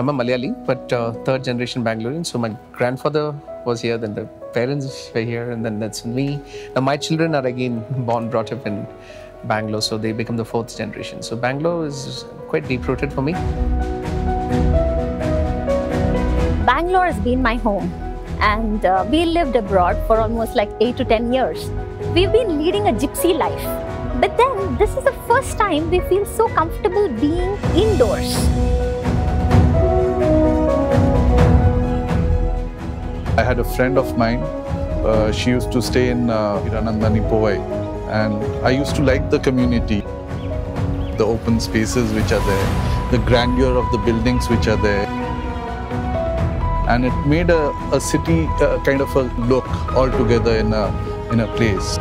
I'm a Malayali, but uh, third generation Bangalorean. So my grandfather was here, then the parents were here, and then that's me. Now my children are again born, brought up in Bangalore, so they become the fourth generation. So Bangalore is quite deep rooted for me. Bangalore has been my home, and uh, we lived abroad for almost like 8 to 10 years. We've been leading a gypsy life. But then, this is the first time we feel so comfortable being indoors. I had a friend of mine. Uh, she used to stay in uh, Hiranandani and I used to like the community, the open spaces which are there, the grandeur of the buildings which are there, and it made a, a city uh, kind of a look altogether in a in a place.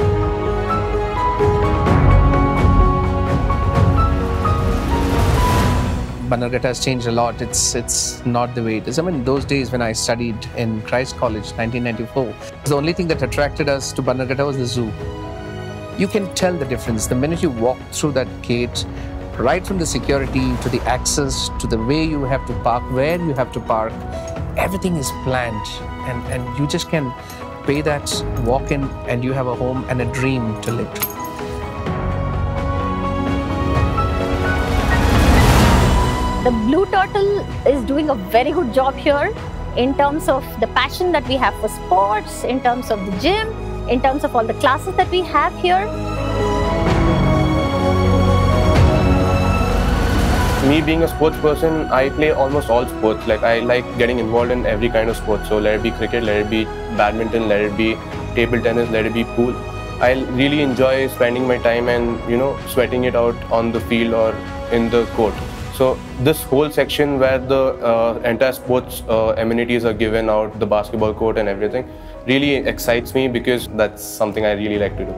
Bannerghatta has changed a lot. It's it's not the way it is. I mean, those days when I studied in Christ College, 1994, the only thing that attracted us to Bannerghatta was the zoo. You can tell the difference the minute you walk through that gate, right from the security to the access to the way you have to park, where you have to park. Everything is planned, and and you just can pay that, walk in, and you have a home and a dream to live. The Blue Turtle is doing a very good job here in terms of the passion that we have for sports, in terms of the gym, in terms of all the classes that we have here. Me being a sports person, I play almost all sports. Like I like getting involved in every kind of sport. So let it be cricket, let it be badminton, let it be table tennis, let it be pool. I really enjoy spending my time and you know sweating it out on the field or in the court. So this whole section where the uh, entire sports uh, amenities are given out, the basketball court and everything, really excites me because that's something I really like to do.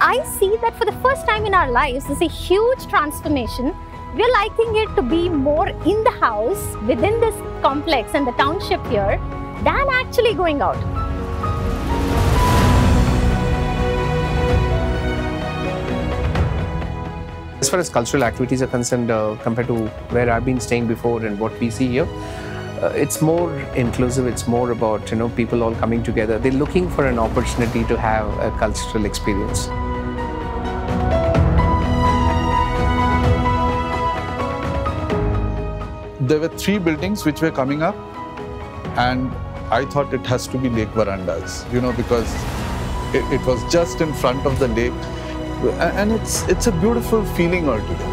I see that for the first time in our lives, there's a huge transformation. We're liking it to be more in the house within this complex and the township here than actually going out. Far as cultural activities are concerned, uh, compared to where I've been staying before and what we see here, uh, it's more inclusive. It's more about you know people all coming together. They're looking for an opportunity to have a cultural experience. There were three buildings which were coming up, and I thought it has to be Lake Verandas, you know, because it, it was just in front of the lake, and it's it's a beautiful feeling altogether.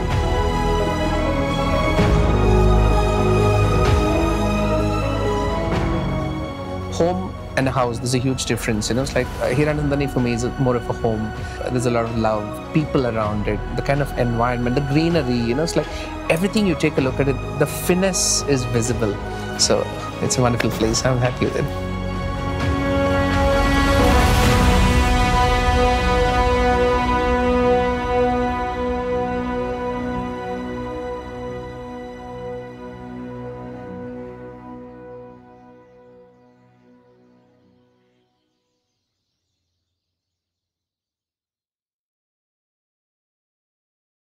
Home and a house, there's a huge difference. You know, it's like uh, Hiranandani for me is more of a home. There's a lot of love, people around it, the kind of environment, the greenery. You know, it's like everything you take a look at it, the finesse is visible. So it's a wonderful place. I'm happy with it.